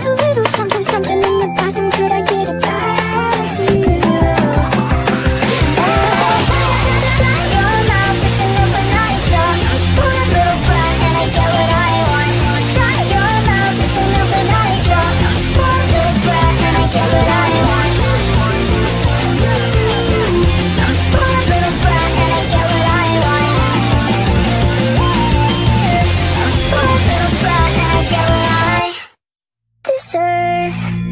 a little deserve.